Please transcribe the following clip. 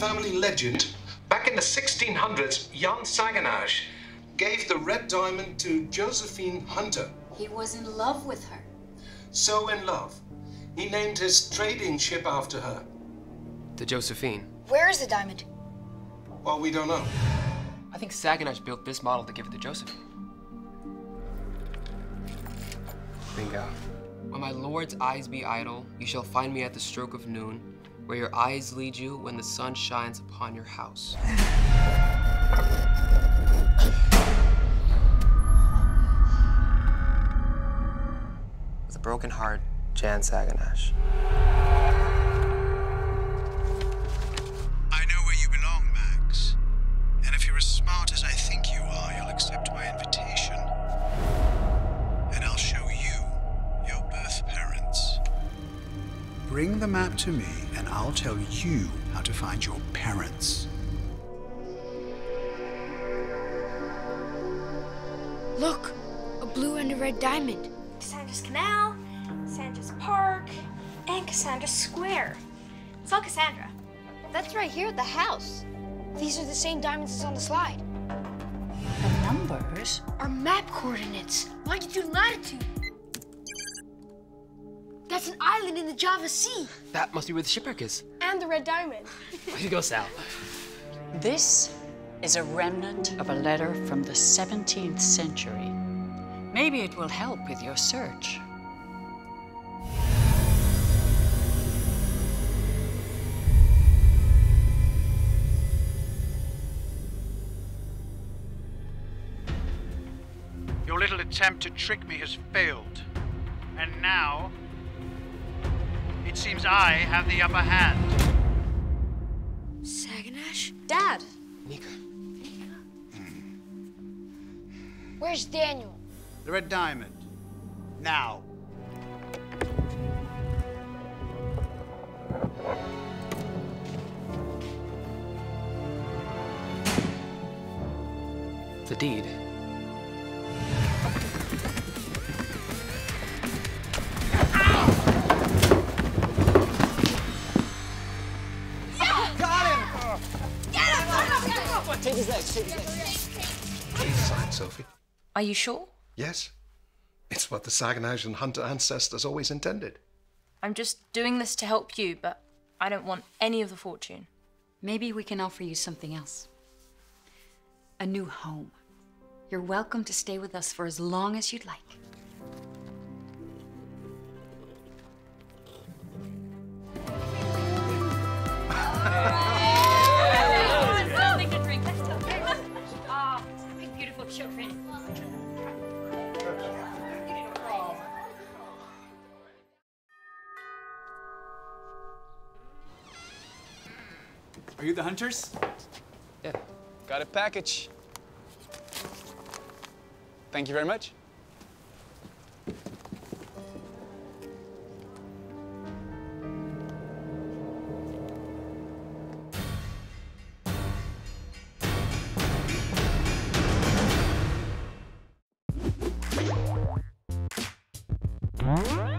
legend. Back in the 1600s, Jan Saganage gave the red diamond to Josephine Hunter. He was in love with her. So in love, he named his trading ship after her. The Josephine. Where is the diamond? Well, we don't know. I think Saganage built this model to give it to Josephine. Bingo. When my lord's eyes be idle, you shall find me at the stroke of noon, where your eyes lead you when the sun shines upon your house. With a broken heart, Jan Saganage. Bring the map to me, and I'll tell you how to find your parents. Look, a blue and a red diamond. Cassandra's Canal, Cassandra's Park, and Cassandra's Square. It's all Cassandra. That's right here at the house. These are the same diamonds as on the slide. The numbers? are map coordinates. Longitude and latitude. That's an island in the Java Sea. That must be where the shipwreck is. And the red diamond. Way to go, Sal. This is a remnant of a letter from the 17th century. Maybe it will help with your search. Your little attempt to trick me has failed. And now, it seems I have the upper hand. Saganash? Dad. Nika. Nika? Where's Daniel? The red diamond. Now. The deed. Please sign, Sophie. Are you sure? Yes. It's what the Saganage Hunter ancestors always intended. I'm just doing this to help you, but I don't want any of the fortune. Maybe we can offer you something else. A new home. You're welcome to stay with us for as long as you'd like. Are you the hunters? Yeah. Got a package. Thank you very much. Huh?